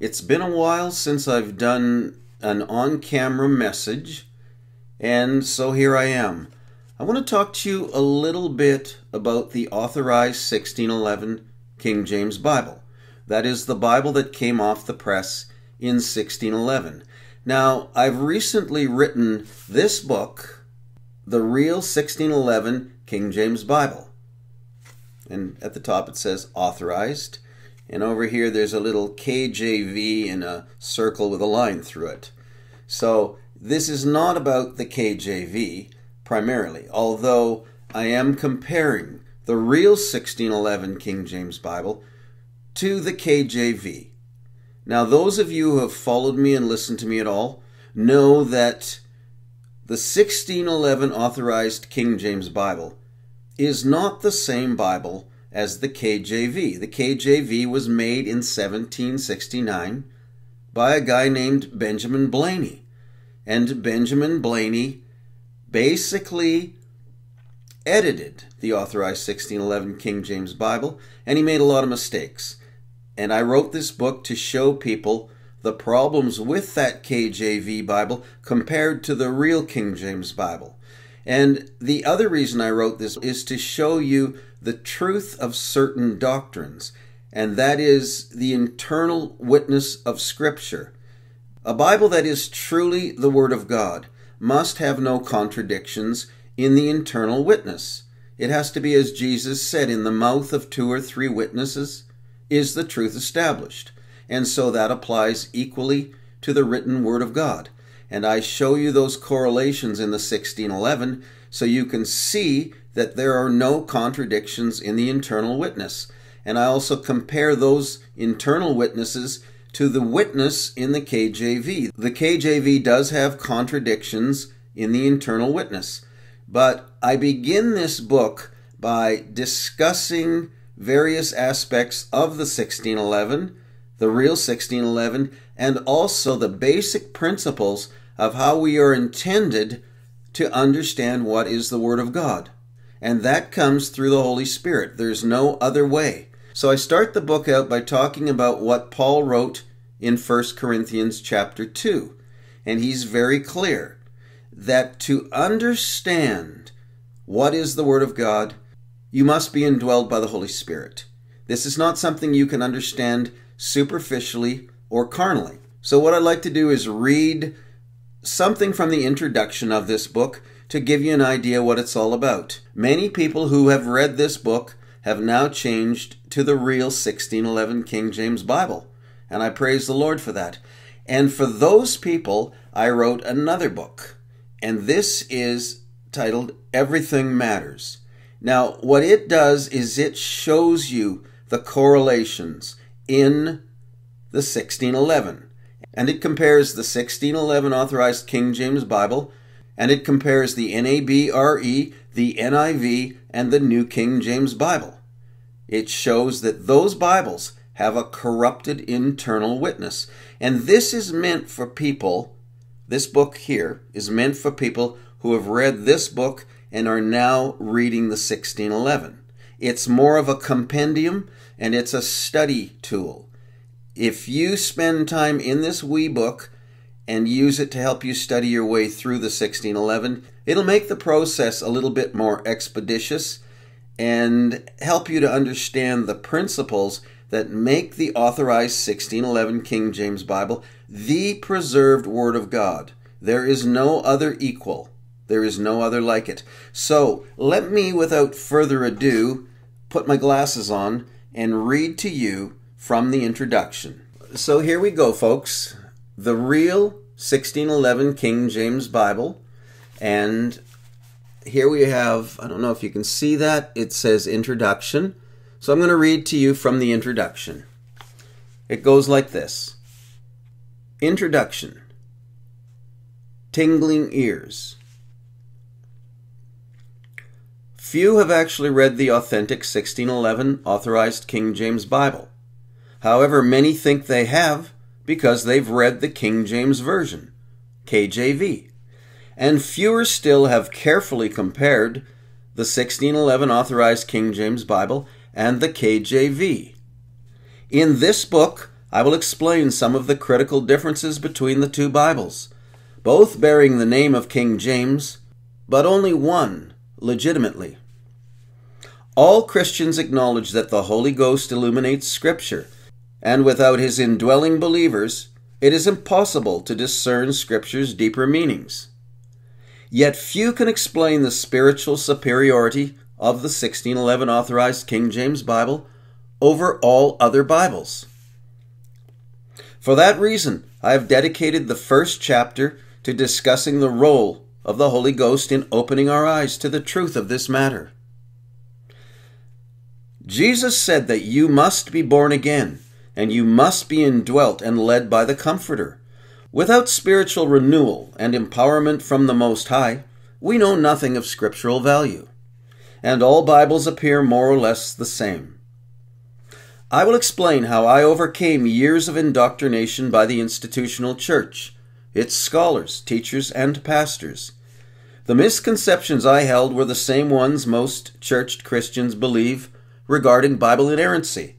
It's been a while since I've done an on camera message, and so here I am. I want to talk to you a little bit about the authorized 1611 King James Bible. That is the Bible that came off the press in 1611. Now, I've recently written this book, The Real 1611 King James Bible. And at the top it says authorized. And over here there's a little KJV in a circle with a line through it. So this is not about the KJV primarily, although I am comparing the real 1611 King James Bible to the KJV. Now, those of you who have followed me and listened to me at all know that the 1611 authorized King James Bible is not the same Bible as the KJV. The KJV was made in 1769 by a guy named Benjamin Blayney. And Benjamin Blayney basically edited the authorized 1611 King James Bible, and he made a lot of mistakes. And I wrote this book to show people the problems with that KJV Bible compared to the real King James Bible. And the other reason I wrote this is to show you the truth of certain doctrines, and that is the internal witness of Scripture. A Bible that is truly the Word of God must have no contradictions in the internal witness. It has to be as Jesus said, in the mouth of two or three witnesses is the truth established. And so that applies equally to the written Word of God and I show you those correlations in the 1611 so you can see that there are no contradictions in the internal witness. And I also compare those internal witnesses to the witness in the KJV. The KJV does have contradictions in the internal witness, but I begin this book by discussing various aspects of the 1611, the real 1611, and also the basic principles of how we are intended to understand what is the Word of God. And that comes through the Holy Spirit. There's no other way. So I start the book out by talking about what Paul wrote in 1 Corinthians chapter 2. And he's very clear that to understand what is the Word of God, you must be indwelled by the Holy Spirit. This is not something you can understand superficially or carnally. So, what I'd like to do is read something from the introduction of this book to give you an idea what it's all about. Many people who have read this book have now changed to the real 1611 King James Bible, and I praise the Lord for that. And for those people, I wrote another book, and this is titled Everything Matters. Now, what it does is it shows you the correlations in the 1611 and it compares the 1611 Authorized King James Bible, and it compares the NABRE, the NIV, and the New King James Bible. It shows that those Bibles have a corrupted internal witness. And this is meant for people, this book here is meant for people who have read this book and are now reading the 1611. It's more of a compendium and it's a study tool if you spend time in this wee book and use it to help you study your way through the 1611, it'll make the process a little bit more expeditious and help you to understand the principles that make the authorized 1611 King James Bible the preserved Word of God. There is no other equal. There is no other like it. So let me, without further ado, put my glasses on and read to you from the introduction. So here we go, folks. The real 1611 King James Bible. And here we have, I don't know if you can see that, it says introduction. So I'm going to read to you from the introduction. It goes like this Introduction Tingling Ears. Few have actually read the authentic 1611 Authorized King James Bible. However, many think they have because they've read the King James Version, KJV. And fewer still have carefully compared the 1611 Authorized King James Bible and the KJV. In this book, I will explain some of the critical differences between the two Bibles, both bearing the name of King James, but only one legitimately. All Christians acknowledge that the Holy Ghost illuminates Scripture, and without his indwelling believers, it is impossible to discern Scripture's deeper meanings. Yet few can explain the spiritual superiority of the 1611 authorized King James Bible over all other Bibles. For that reason, I have dedicated the first chapter to discussing the role of the Holy Ghost in opening our eyes to the truth of this matter. Jesus said that you must be born again, and you must be indwelt and led by the Comforter. Without spiritual renewal and empowerment from the Most High, we know nothing of scriptural value, and all Bibles appear more or less the same. I will explain how I overcame years of indoctrination by the institutional church, its scholars, teachers, and pastors. The misconceptions I held were the same ones most churched Christians believe regarding Bible inerrancy.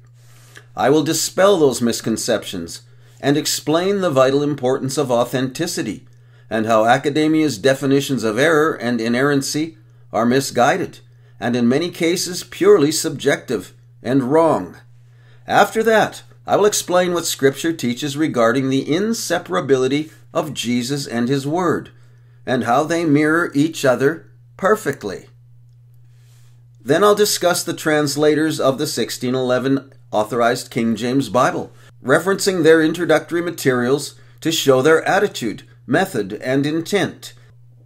I will dispel those misconceptions and explain the vital importance of authenticity and how academia's definitions of error and inerrancy are misguided and in many cases purely subjective and wrong. After that, I will explain what Scripture teaches regarding the inseparability of Jesus and His Word, and how they mirror each other perfectly. Then I'll discuss the translators of the 1611 Authorized King James Bible, referencing their introductory materials to show their attitude, method, and intent.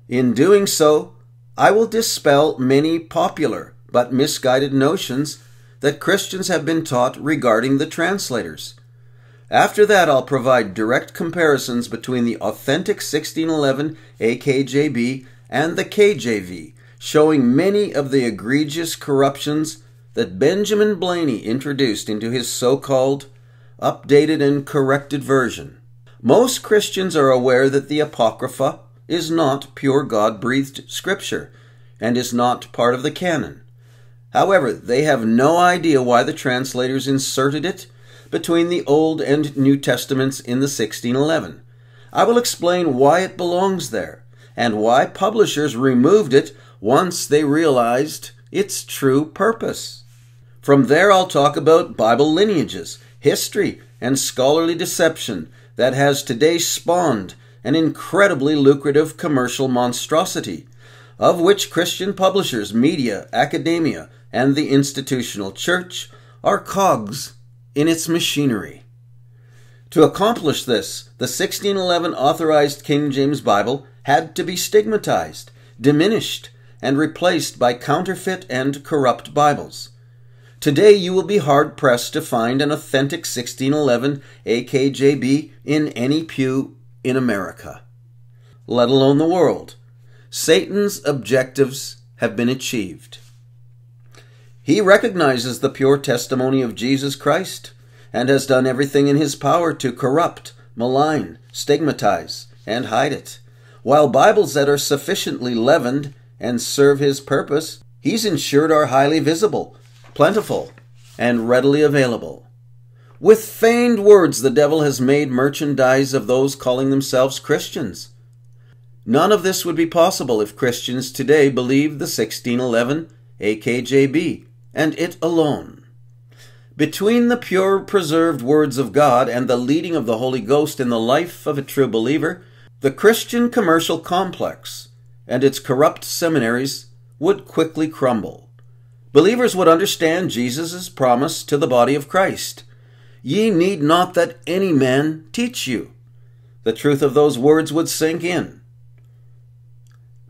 In doing so, I will dispel many popular but misguided notions that Christians have been taught regarding the translators. After that, I'll provide direct comparisons between the authentic 1611 AKJB and the KJV showing many of the egregious corruptions that Benjamin Blayney introduced into his so called updated and corrected version. Most Christians are aware that the Apocrypha is not pure God breathed scripture and is not part of the canon. However, they have no idea why the translators inserted it between the Old and New Testaments in the 1611. I will explain why it belongs there and why publishers removed it once they realized its true purpose. From there, I'll talk about Bible lineages, history, and scholarly deception that has today spawned an incredibly lucrative commercial monstrosity, of which Christian publishers, media, academia, and the institutional church are cogs in its machinery. To accomplish this, the 1611 authorized King James Bible had to be stigmatized, diminished, and replaced by counterfeit and corrupt Bibles. Today you will be hard pressed to find an authentic 1611 AKJB in any pew in America, let alone the world. Satan's objectives have been achieved. He recognizes the pure testimony of Jesus Christ and has done everything in his power to corrupt, malign, stigmatize, and hide it. While Bibles that are sufficiently leavened and serve his purpose, he's ensured are highly visible, plentiful, and readily available. With feigned words, the devil has made merchandise of those calling themselves Christians. None of this would be possible if Christians today believed the 1611 AKJB and it alone. Between the pure, preserved words of God and the leading of the Holy Ghost in the life of a true believer, the Christian commercial complex and its corrupt seminaries would quickly crumble. Believers would understand Jesus' promise to the body of Christ Ye need not that any man teach you. The truth of those words would sink in.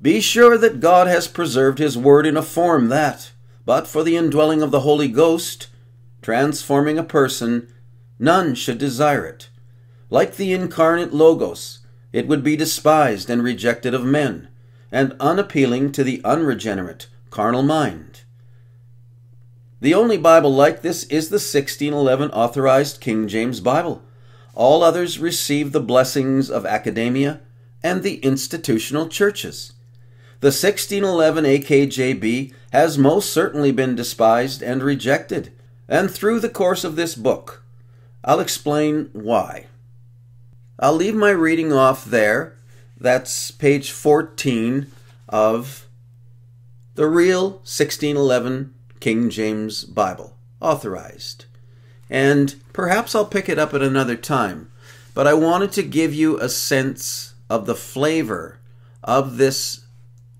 Be sure that God has preserved His Word in a form that, but for the indwelling of the Holy Ghost, transforming a person, none should desire it. Like the incarnate Logos, it would be despised and rejected of men and unappealing to the unregenerate, carnal mind. The only Bible like this is the 1611 Authorized King James Bible. All others receive the blessings of academia and the institutional churches. The 1611 AKJB has most certainly been despised and rejected, and through the course of this book, I'll explain why. I'll leave my reading off there. That's page 14 of the real 1611 King James Bible, authorized. And perhaps I'll pick it up at another time, but I wanted to give you a sense of the flavor of this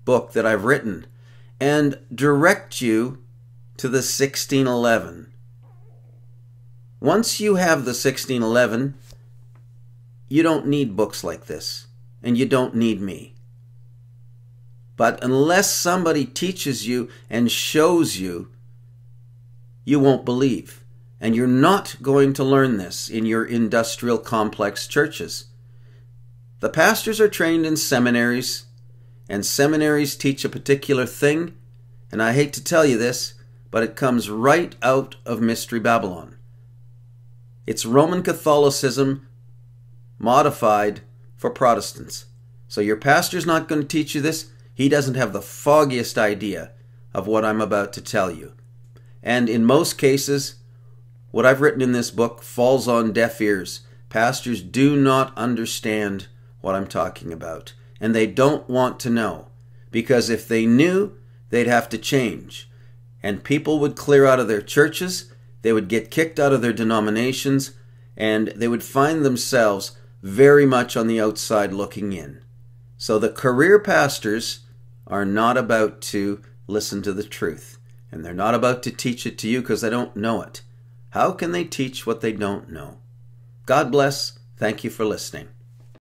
book that I've written and direct you to the 1611. Once you have the 1611, you don't need books like this, and you don't need me. But unless somebody teaches you and shows you, you won't believe. And you're not going to learn this in your industrial complex churches. The pastors are trained in seminaries, and seminaries teach a particular thing, and I hate to tell you this, but it comes right out of Mystery Babylon. It's Roman Catholicism modified for Protestants. So your pastor's not going to teach you this. He doesn't have the foggiest idea of what I'm about to tell you. And in most cases, what I've written in this book falls on deaf ears. Pastors do not understand what I'm talking about, and they don't want to know. Because if they knew, they'd have to change. And people would clear out of their churches, they would get kicked out of their denominations, and they would find themselves very much on the outside looking in. So the career pastors are not about to listen to the truth. And they're not about to teach it to you because they don't know it. How can they teach what they don't know? God bless. Thank you for listening.